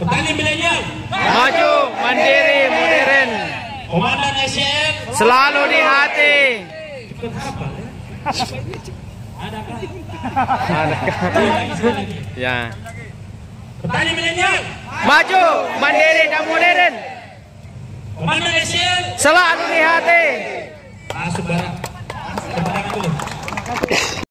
Petani milenial. Maju, mandiri, modern. Komandan SCM. Selalu di hati. Ada hafal ya. Adakah? Adakah? Ya. Petani milenial. Maju, mandiri dan modern. Komandan SCM. Selalu di hati. Masuk barang.